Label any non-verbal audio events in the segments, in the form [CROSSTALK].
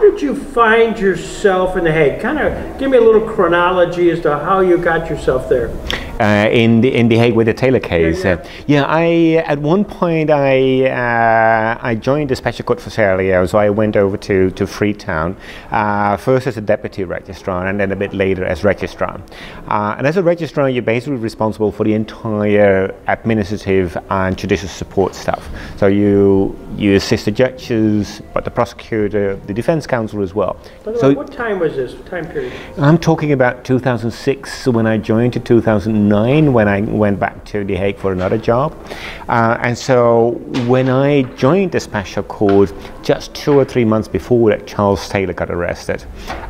how did you find yourself in The Hague? Kind of give me a little chronology as to how you got yourself there. Uh, in the in the Hague with the Taylor case. Yeah, Uh, yeah, I at one point I uh, I joined the Special Court for Sierra Leone, so I went over to to Freetown uh, first as a deputy registrar and then a bit later as registrar. Uh, and as a registrar, you're basically responsible for the entire administrative and judicial support stuff. So you you assist the judges, but the prosecutor, the defense counsel as well. By the So way, what time was this time period? I'm talking about 2006 when I joined to 2009 when I went back to The Hague for another job. Uh, and so when I joined the special court, just two or three months before that, Charles Taylor got arrested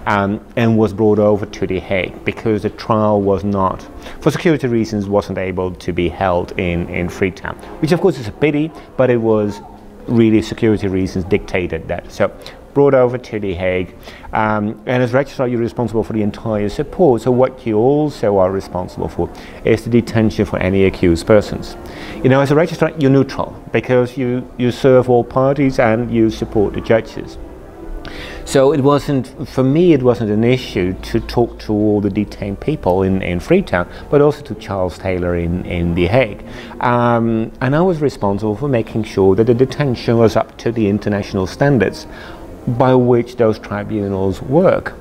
um, and was brought over to The Hague because the trial was not, for security reasons, wasn't able to be held in, in Freetown, which of course is a pity, but it was really security reasons dictated that. So brought over to The Hague, um, and as registrar you're responsible for the entire support. So what you also are responsible for is the detention for any accused persons. You know, as a registrar you're neutral because you, you serve all parties and you support the judges. So it wasn't, for me, it wasn't an issue to talk to all the detained people in, in Freetown, but also to Charles Taylor in, in The Hague. Um, and I was responsible for making sure that the detention was up to the international standards by which those tribunals work.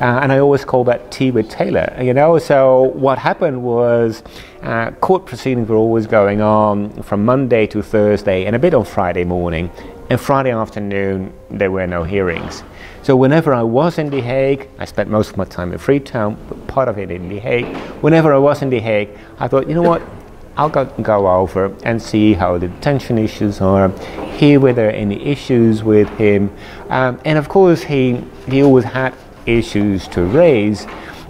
Uh, and I always call that tea with Taylor, you know. So what happened was uh, court proceedings were always going on from Monday to Thursday and a bit on Friday morning. And Friday afternoon, there were no hearings. So whenever I was in The Hague, I spent most of my time in Freetown, but part of it in The Hague. Whenever I was in The Hague, I thought, you know what? I'll go, go over and see how the detention issues are, hear whether there are any issues with him. Um, and of course, he, he always had issues to raise.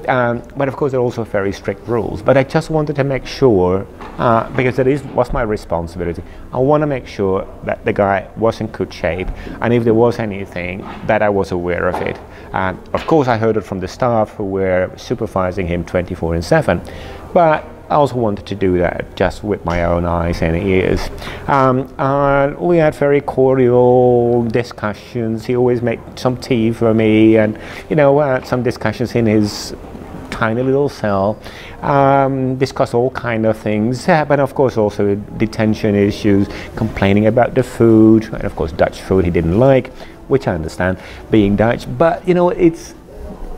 Um, but of course, there are also very strict rules. But I just wanted to make sure, uh, because that is was my responsibility. I want to make sure that the guy was in good shape, and if there was anything, that I was aware of it. Um, of course, I heard it from the staff who were supervising him 24 and 7. But I also wanted to do that just with my own eyes and ears. Um, and we had very cordial discussions. He always made some tea for me, and you know, we had some discussions in his tiny little cell. Um, discuss all kind of things, uh, but of course also detention issues, complaining about the food, and of course Dutch food he didn't like, which I understand, being Dutch. But you know, it's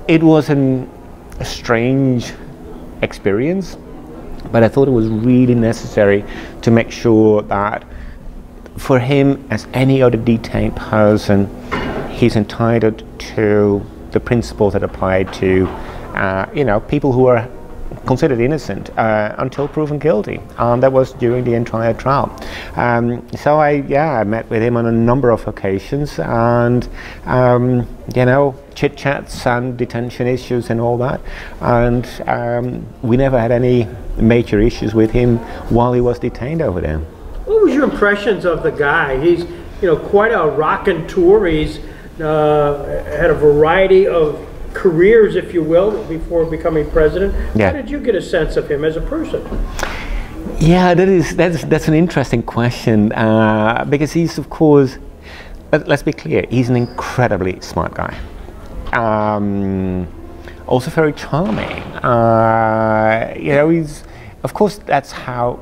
it was an, a strange experience but I thought it was really necessary to make sure that for him, as any other detained person, he's entitled to the principles that apply to, uh, you know, people who are considered innocent uh, until proven guilty. Um, that was during the entire trial. Um, so I, yeah, I met with him on a number of occasions, and um, you know, chit chats and detention issues and all that. And um, we never had any major issues with him while he was detained over there. What was your impressions of the guy? He's, you know, quite a rockin' tour. He's uh, had a variety of careers, if you will, before becoming president. Yeah. How did you get a sense of him as a person? Yeah, that is that's that's an interesting question uh, because he's of course. Let, let's be clear. He's an incredibly smart guy. Um, also very charming. Uh, you know, he's of course that's how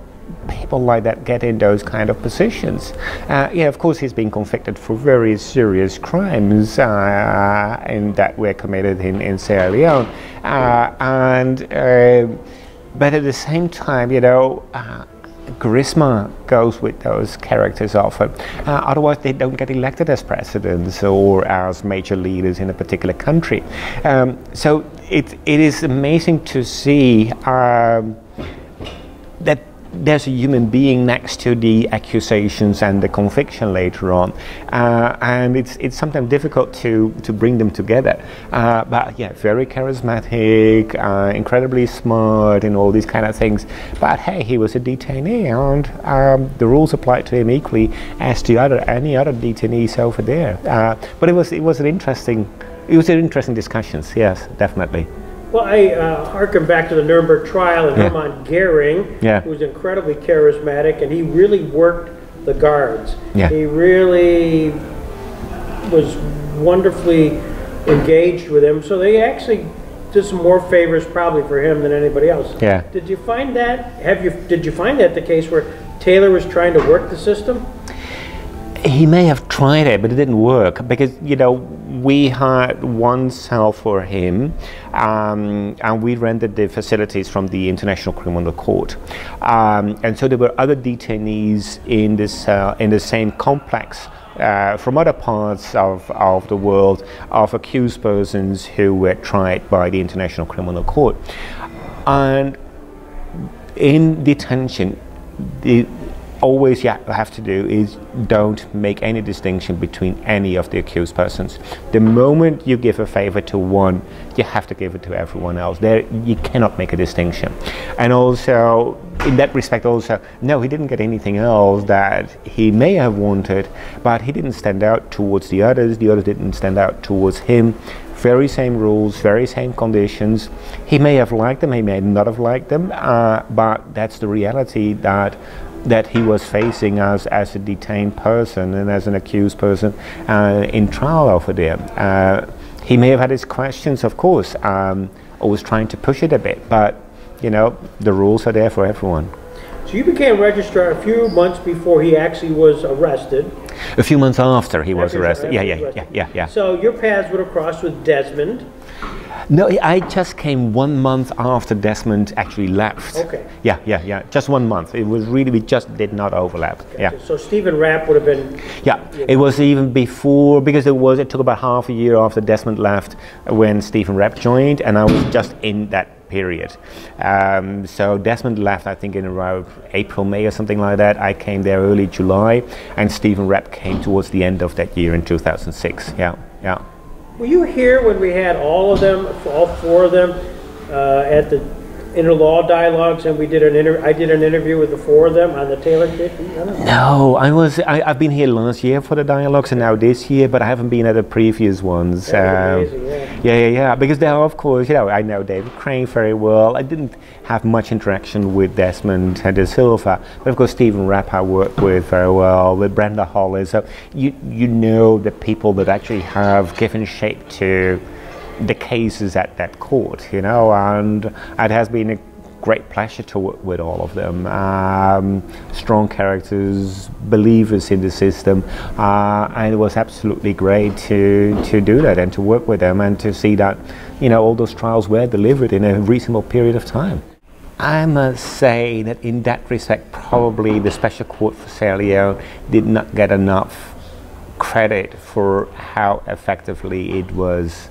people like that get in those kind of positions. Uh, yeah, of course, he's been convicted for very serious crimes uh, that were committed in, in Sierra Leone. Uh, and, uh, but at the same time, you know, uh, charisma goes with those characters often. Uh, otherwise, they don't get elected as presidents or as major leaders in a particular country. Um, so it, it is amazing to see um, there's a human being next to the accusations and the conviction later on, uh, and it's it's sometimes difficult to to bring them together. Uh, but yeah, very charismatic, uh, incredibly smart, and all these kind of things. But hey, he was a detainee, and um, the rules applied to him equally as to other any other detainees over there. Uh, but it was it was an interesting it was an interesting discussions. Yes, definitely. Well, I uh, harken back to the Nuremberg trial and Yeah. Hermann Goering, Yeah. who was incredibly charismatic, and he really worked the guards. Yeah. He really was wonderfully engaged with him. So they actually did some more favors probably for him than anybody else. Yeah. Did you find that? Have you? Did you find that the case where Taylor was trying to work the system? He may have tried it, but it didn't work because you know we had one cell for him, um, and we rented the facilities from the International Criminal Court, um, and so there were other detainees in this uh, in the same complex. Uh, from other parts of, of the world of accused persons who were tried by the International Criminal Court. And in detention, the, always you have to do is don't make any distinction between any of the accused persons. The moment you give a favor to one, you have to give it to everyone else. There, you cannot make a distinction. And also, in that respect, also, no, he didn't get anything else that he may have wanted, but he didn't stand out towards the others. The others didn't stand out towards him. Very same rules, very same conditions. He may have liked them, he may not have liked them, uh, but that's the reality that that he was facing as, as a detained person and as an accused person uh, in trial over there. Uh, he may have had his questions, of course, um, or was trying to push it a bit, but you know, the rules are there for everyone. So you became registrar a few months before he actually was arrested. A few months after he was arrested. Yeah, yeah, yeah, yeah, yeah. So your paths would have crossed with Desmond. No, I just came one month after Desmond actually left. Okay. Yeah, yeah, yeah. Just one month. It was really, we just did not overlap. Yeah. So Stephen Rapp would have been. Yeah, it was even before because it was. It took about half a year after Desmond left when Stephen Rapp joined, and I was just in that period. Um, so Desmond left, I think, in around April, May, or something like that. I came there early July, and Stephen Rapp came towards the end of that year in 2006. Yeah, yeah. Were you here when we had all of them, all four of them, uh, at the interlaw dialogues, and we did an inter- I did an interview with the four of them on the Taylor case? I don't know. No, I was. I, I've been here last year for the dialogues, and now this year, but I haven't been at the previous ones. Um, amazing, yeah. Yeah, yeah. Because there, of course, you know, I know David Crane very well. I didn't have much interaction with Desmond De Silva, but of course, Stephen Rapp I worked with very well, with Brenda Hollis. So you you know the people that actually have given shape to the cases at that court, you know, and it has been a great pleasure to work with all of them. Um, strong characters, believers in the system, uh, and it was absolutely great to to do that and to work with them and to see that, you know, all those trials were delivered in a reasonable period of time. I must say that in that respect, probably the Special Court for Sierra Leone did not get enough credit for how effectively it was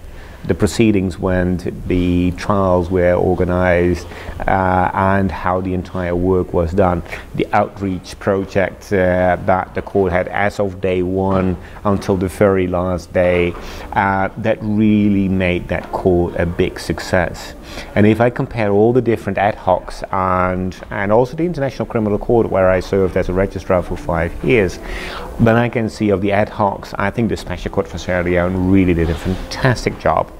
the proceedings went, the trials were organized, uh, and how the entire work was done. The outreach project uh, that the court had as of day one until the very last day, uh, that really made that court a big success. And if I compare all the different ad hocs and, and also the International Criminal Court, where I served as a registrar for five years, then I can see of the ad hocs, I think the Special Court for Sierra Leone really did a fantastic job.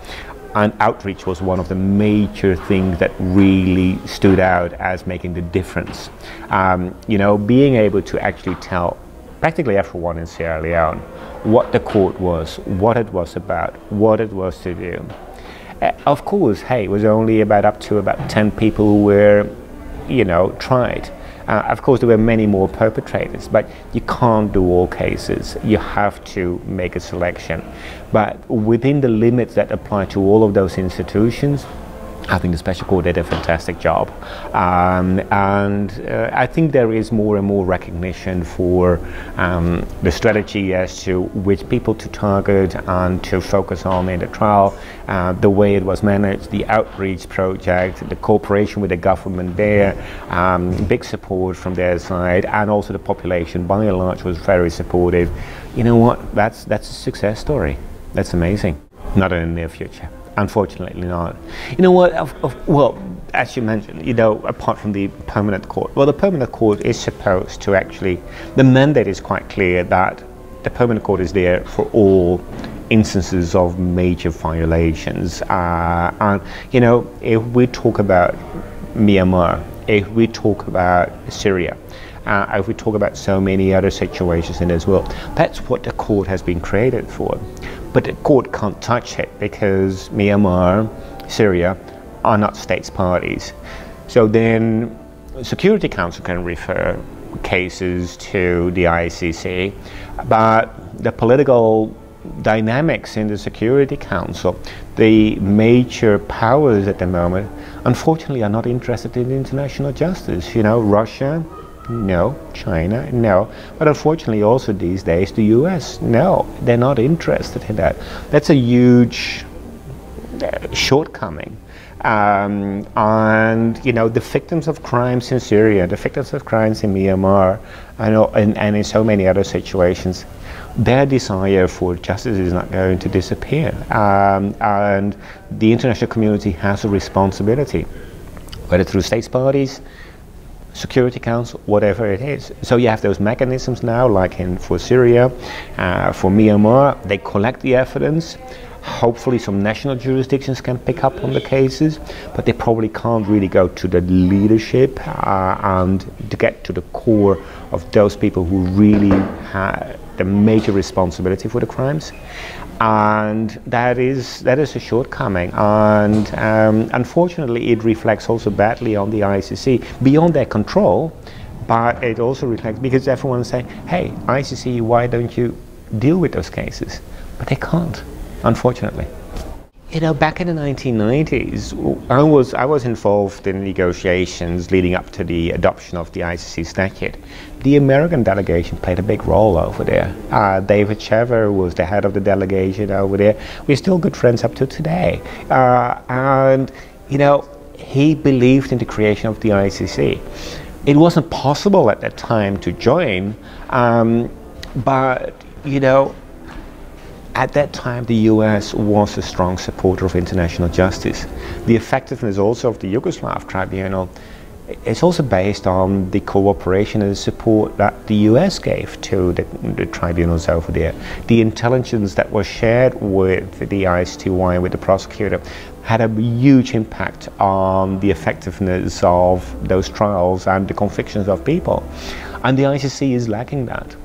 And outreach was one of the major things that really stood out as making the difference. Um, you know, being able to actually tell practically everyone in Sierra Leone what the court was, what it was about, what it was to do. Uh, of course, hey, it was only about up to about 10 people who were, you know, tried. Uh, of course, there were many more perpetrators, but you can't do all cases. You have to make a selection. But within the limits that apply to all of those institutions, I think the Special Court did a fantastic job. Um, and uh, I think there is more and more recognition for um, the strategy as to which people to target and to focus on in the trial, uh, the way it was managed, the outreach project, the cooperation with the government there, um, big support from their side, and also the population by and large was very supportive. You know what? That's, that's a success story. That's amazing. Not in the near future. Unfortunately, not. You know what? Of, of, well, as you mentioned, you know, apart from the permanent court, well, the permanent court is supposed to actually, the mandate is quite clear that the permanent court is there for all instances of major violations. Uh, and, you know, if we talk about Myanmar, if we talk about Syria, uh, if we talk about so many other situations in this world. That's what the court has been created for. But the court can't touch it because Myanmar, Syria are not states parties. So then Security Council can refer cases to the ICC, but the political dynamics in the Security Council, the major powers at the moment, unfortunately, are not interested in international justice. You know, Russia, no. China, no. But unfortunately, also these days, the US, no. They're not interested in that. That's a huge uh, shortcoming. Um, and you know the victims of crimes in Syria, the victims of crimes in Myanmar, and, and in so many other situations, their desire for justice is not going to disappear. Um, and the international community has a responsibility, whether through states parties, Security Council, whatever it is. So you have those mechanisms now, like in for Syria, uh, for Myanmar, they collect the evidence. Hopefully, some national jurisdictions can pick up on the cases, but they probably can't really go to the leadership uh, and to get to the core of those people who really have the major responsibility for the crimes and that is that is a shortcoming and um, unfortunately it reflects also badly on the ICC beyond their control but it also reflects because everyone say hey ICC why don't you deal with those cases but they can't unfortunately. You know, back in the 1990s, I was, I was involved in negotiations leading up to the adoption of the ICC statute. The American delegation played a big role over there. Uh, David Scheffer was the head of the delegation over there. We're still good friends up to today. Uh, and, you know, he believed in the creation of the ICC. It wasn't possible at that time to join, um, but, you know, at that time, the US was a strong supporter of international justice. The effectiveness also of the Yugoslav tribunal is also based on the cooperation and the support that the US gave to the, the, tribunals over there. The intelligence that was shared with the and with the prosecutor had a huge impact on the effectiveness of those trials and the convictions of people. And the ICC is lacking that.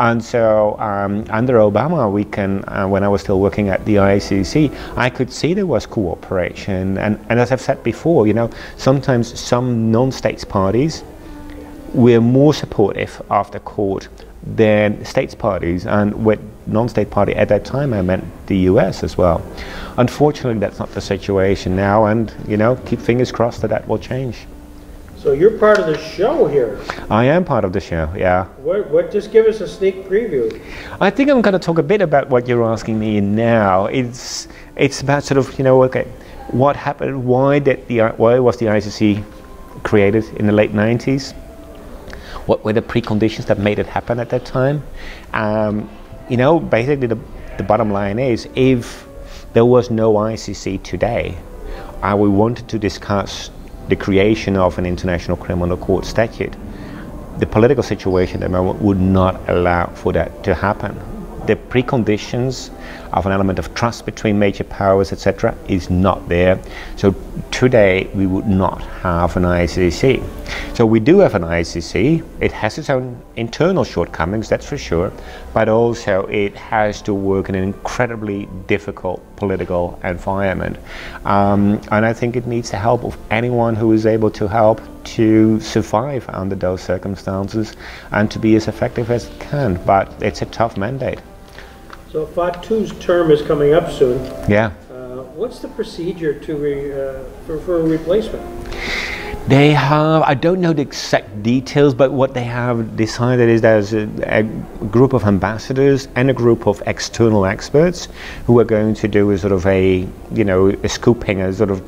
And so um, under Obama, we can, uh, when I was still working at the ICC, I could see there was cooperation. And, and as I've said before, you know, sometimes some non-states parties were more supportive of the court than states parties. And with non-state party at that time, I meant the US as well. Unfortunately, that's not the situation now. And, you know, keep fingers crossed that that will change. So you're part of the show here. I am part of the show, yeah. What, what, just give us a sneak preview. I think I'm going to talk a bit about what you're asking me now. It's, it's about sort of, you know, okay, what happened, why, did the, why was the ICC created in the late 90s? What were the preconditions that made it happen at that time? Um, you know, basically the, the bottom line is if there was no ICC today, and we wanted to discuss the creation of an international criminal court statute, the political situation at the moment would not allow for that to happen. The preconditions of an element of trust between major powers, etc., is not there. So today we would not have an ICC. So we do have an ICC. It has its own internal shortcomings, that's for sure, but also it has to work in an incredibly difficult political environment. Um, and I think it needs the help of anyone who is able to help to survive under those circumstances and to be as effective as it can. But it's a tough mandate. So Fatou's term is coming up soon. Yeah. Uh, what's the procedure to re, uh, for, for a replacement? They have, I don't know the exact details, but what they have decided is there's a, a, group of ambassadors and a group of external experts who are going to do a sort of a, you know, a scooping, a sort of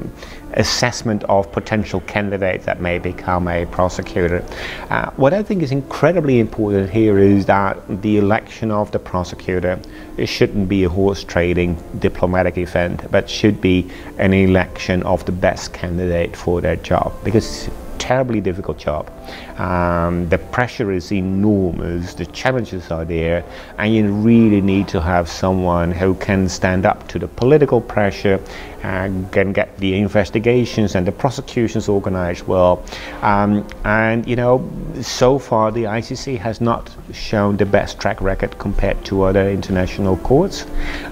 assessment of potential candidates that may become a prosecutor. Uh, what I think is incredibly important here is that the election of the prosecutor shouldn't be a horse trading diplomatic event, but should be an election of the best candidate for that job. Because terribly difficult job. Um, the pressure is enormous, the challenges are there, and you really need to have someone who can stand up to the political pressure and can get the investigations and the prosecutions organized well. Um, and you know, so far the ICC has not shown the best track record compared to other international courts.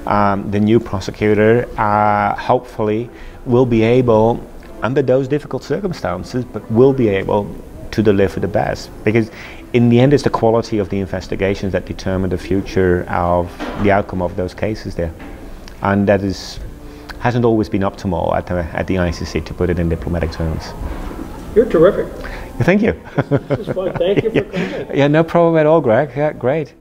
Um, the new prosecutor uh, hopefully will be able under those difficult circumstances, but will be able to deliver the best. Because in the end, it's the quality of the investigations that determine the future of the outcome of those cases there. And that is, hasn't always been optimal at the, at the ICC, to put it in diplomatic terms. You're terrific. Thank you. This is fun. Thank you for [LAUGHS] coming. yeah, no problem at all, Greg. Yeah, great.